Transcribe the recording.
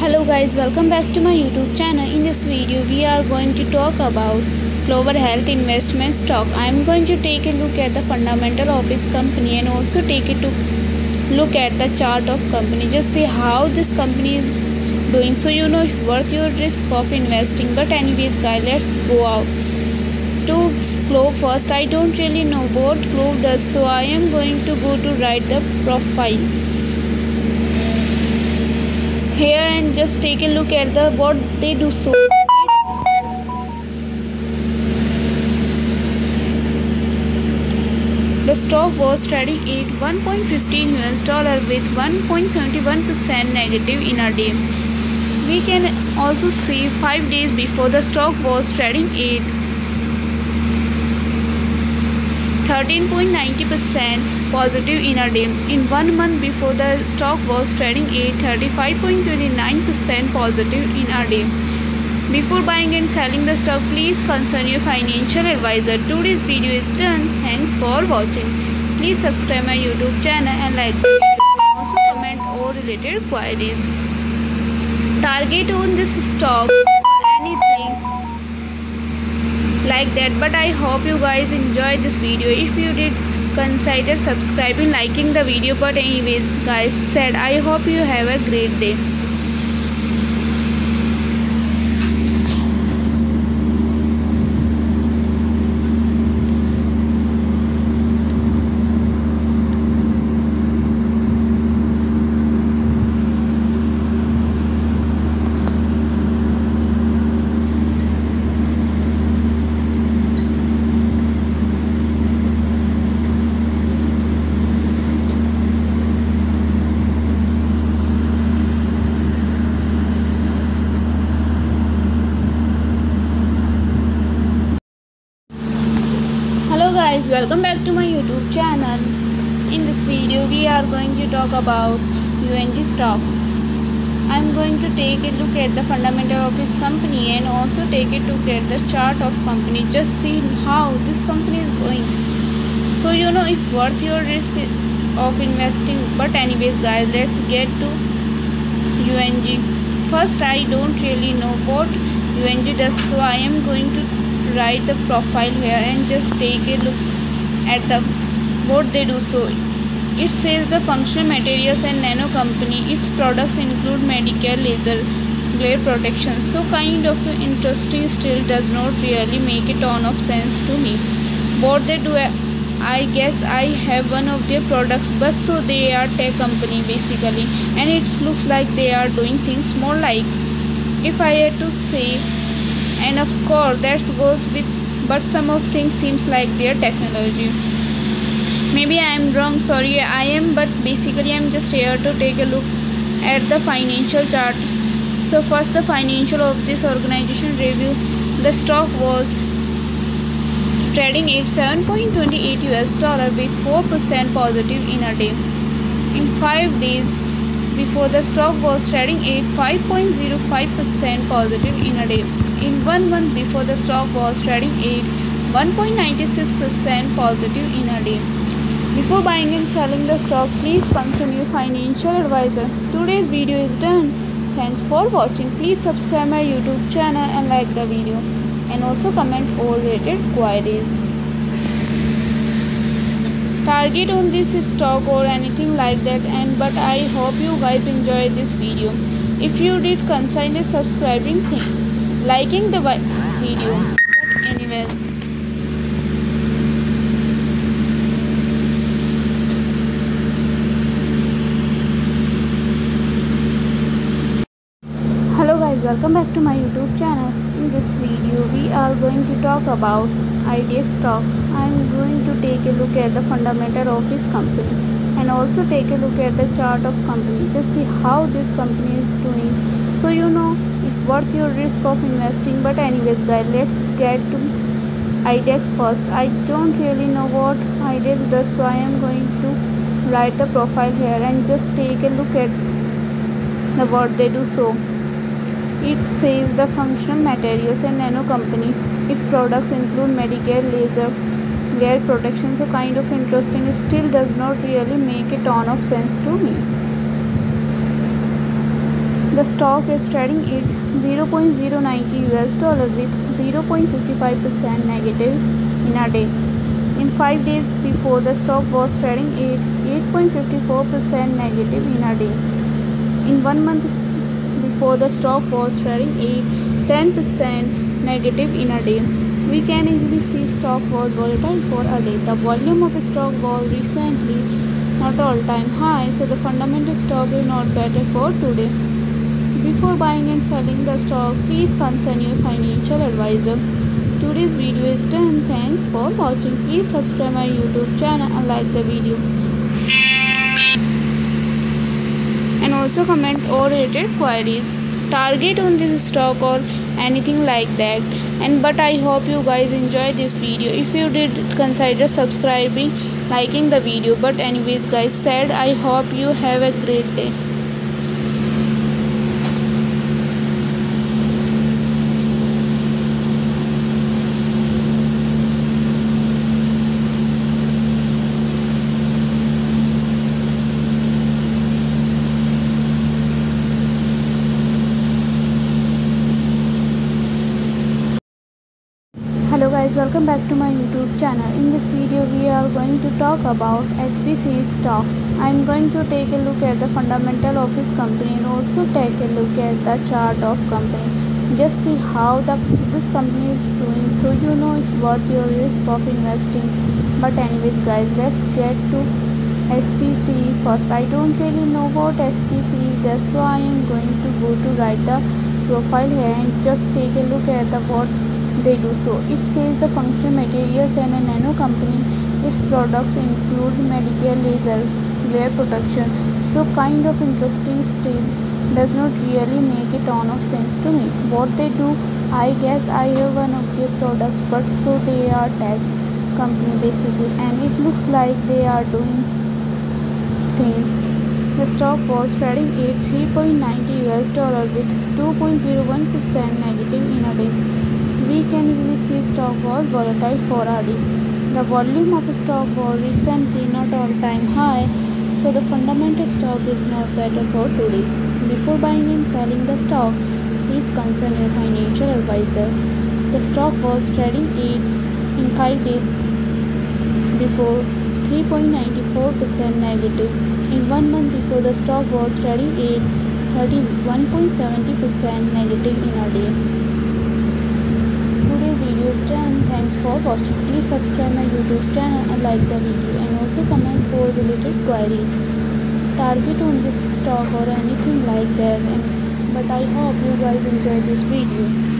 hello guys welcome back to my youtube channel. In this video we are going to talk about clover health investment stock. I am going to take a look at the fundamental of this company and also take a look at the chart of company. Just see how this company is doing. So you know worth your risk of investing. But anyways guys let's go out to clove first. I don't really know what clove does so i am going to go to write the profile here and just take a look at the what they do so the stock was trading at 1.15 US dollar with 1.71% negative in a day. We can also see 5 days before the stock was trading at 13.90% positive in a day. In one month before the stock was trading at 35.29% positive in a day. Before buying and selling the stock, please consult your financial advisor. Today's video is done. Thanks for watching. Please subscribe my YouTube channel and like the video. Also comment all related queries. Target on this stock anything like that but i hope you guys enjoyed this video. If you did consider subscribing liking the video. But anyways guys said i hope you have a great day hello guys welcome back to my youtube channel. In this video we are going to talk about UNG stock. I'm going to take a look at the fundamental of this company and also take a look at the chart of company just see how this company is going. So you know if worth your risk of investing. But anyways guys let's get to UNG first I don't really know what UNG does so I am going to write the profile here and just take a look at the what they do. So it says the functional materials and nano company. Its products include medical laser glare protection. So kind of interesting still does not really make a ton of sense to me. What they do i guess i have one of their products but so they are tech company basically. And it looks like they are doing things more like if i had to say and of course that goes with but some of things seems like their technology. Maybe i am wrong sorry i am but basically i'm just here to take a look at the financial chart. So first the financial of this organization review. The stock was trading at 7.28 us dollar with 4% positive in a day. In 5 days before the stock was trading at 5.05% positive in a day in one month before the stock was trading at 1.96% positive in a day. Before buying and selling the stock, please consult your financial advisor. Today's video is done. Thanks for watching. Please subscribe my YouTube channel and like the video. And also comment all related queries. Target on this stock or anything like that and but I hope you guys enjoyed this video. If you did consider subscribing thing liking the video. But anyways. Hello guys welcome back to my youtube channel. In this video we are going to talk about idx stock i'm going to take a look at the fundamental of this company and also take a look at the chart of company. Just see how this company is doing. So you know worth your risk of investing but anyways guys let's get to IDEX first. I don't really know what IDEX does so I am going to write the profile here and just take a look at the what they do. So it says the functional materials and nano company. Its products include medical laser glare protection so kind of interesting it still does not really make a ton of sense to me The stock is trading at 0.090 US dollar with 0.55% negative in a day. In 5 days before the stock was trading at 8.54% negative in a day. In 1 month before the stock was trading at 10% negative in a day. We can easily see stock was volatile for a day. The volume of the stock was recently not all time high so the fundamental stock is not better for today. Before buying and selling the stock, please consult your financial advisor. Today's video is done. Thanks for watching. Please subscribe my YouTube channel and like the video. And also comment all related queries. Target on this stock or anything like that. And but I hope you guys enjoy this video. If you did consider subscribing, liking the video. But anyways guys said I hope you have a great day. hello guys welcome back to my youtube channel. In this video we are going to talk about spc stock. I'm going to take a look at the fundamental of this company and also take a look at the chart of company. Just see how the this company is doing. So you know if worth your risk of investing. But anyways guys let's get to spc first. I don't really know about spc that's why i am going to go to write the profile here and just take a look at the what they do so. It says the functional materials and a nano company. Its products include medical laser glare protection. So kind of interesting still does not really make a ton of sense to me. What they do, I guess I have one of their products, but so they are tech company basically, and it looks like they are doing things. The stock was trading at 3.90 US dollar with 2.01% negative in a day we can easily see stock was volatile for RD. The volume of stock was recently not all-time high, so the fundamental stock is not better for today. Before buying and selling the stock, please consult your financial advisor. The stock was trading in 5 days before 3.94% negative. In one month before the stock was trading at 31.70% negative in a day done. Thanks for watching. Please subscribe my YouTube channel and like the video and also comment for related queries. Target on this stock or anything like that. And, but I hope you guys enjoy this video.